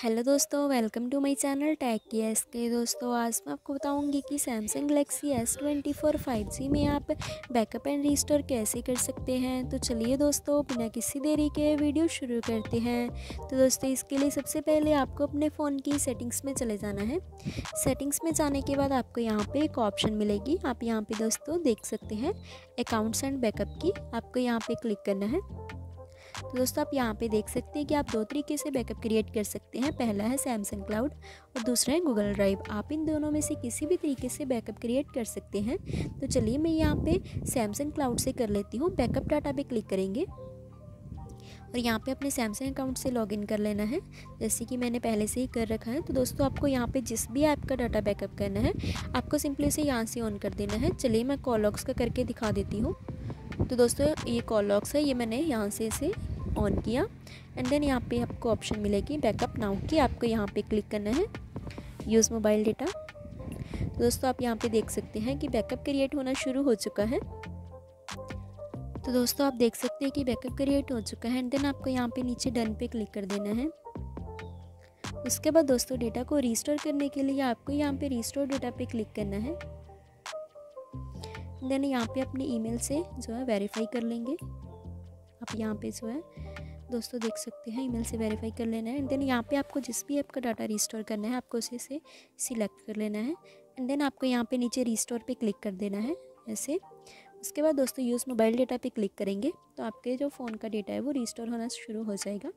Hello दोस्तों, welcome to my channel tech K S K दोस्तों, आज मैं आपको बताऊँगी कि Samsung Galaxy S twenty four five G में आप बैकअप एंड रिस्टोर कैसे कर सकते हैं। तो चलिए दोस्तों, बिना किसी देरी के वीडियो शुरू करते हैं। तो दोस्तों, इसके लिए सबसे पहले आपको अपने फ़ोन की सेटिंग्स में चले जाना है। सेटिंग्स में जाने के बाद आपको यहाँ पर एक ऑप्शन मिलेगी। आप यहाँ पर दोस्तों देख सकते हैं, अकाउंट्स एंड बैकअप की। आपको यहाँ पर क्लिक करना है। तो दोस्तों, आप यहाँ पे देख सकते हैं कि आप दो तरीके से बैकअप क्रिएट कर सकते हैं। पहला है सैमसंग क्लाउड और दूसरा है गूगल ड्राइव आप इन दोनों में से किसी भी तरीके से बैकअप क्रिएट कर सकते हैं। तो चलिए मैं यहाँ पे सैमसंग क्लाउड से कर लेती हूँ। बैकअप डाटा पे क्लिक करेंगे। और यहाँ पे अपने सैमसंग अकाउंट से लॉगिन कर लेना है। जैसे कि मैंने पहले से ही कर रखा है। तो दोस्तों, आपको यहाँ पे जिस भी ऐप का डाटा बैकअप करना है, आपको सिंपली से यहाँ से ऑन कर देना है। चलिए मैं कॉलॉक्स का करके दिखा देती हूँ। तो दोस्तों, ये कॉलॉक्स है। ये मैंने यहाँ से इसे ऑन किया। एंड देन यहाँ पे आपको ऑप्शन मिलेगी बैकअप नाउ की। आपको यहाँ पे क्लिक करना है। यूज़ मोबाइल डेटा तो दोस्तों, आप यहाँ पे देख सकते हैं कि बैकअप क्रिएट होना शुरू हो चुका है। तो दोस्तों, आप देख सकते हैं कि बैकअप क्रिएट हो चुका है। एंड देन आपको यहाँ पे नीचे डन पे क्लिक कर देना है। उसके बाद दोस्तों डेटा को रिस्टोर करने के लिए आपको यहाँ पे रिस्टोर डेटा पे क्लिक करना है। देन यहाँ पे अपने ईमेल से जो है वेरीफाई कर लेंगे। आप यहाँ पे जो है, दोस्तों देख सकते हैं ईमेल से वेरीफाई कर लेना है। एंड देन यहाँ पे आपको जिस भी ऐप का डाटा रिस्टोर करना है, आपको उसे से सिलेक्ट कर लेना है। एंड देन आपको यहाँ पे नीचे रिस्टोर पे क्लिक कर देना है, ऐसे। उसके बाद दोस्तों यूज़ मोबाइल डेटा पे क्लिक करेंगे तो आपके जो फ़ोन का डेटा है वो रिस्टोर होना शुरू हो जाएगा।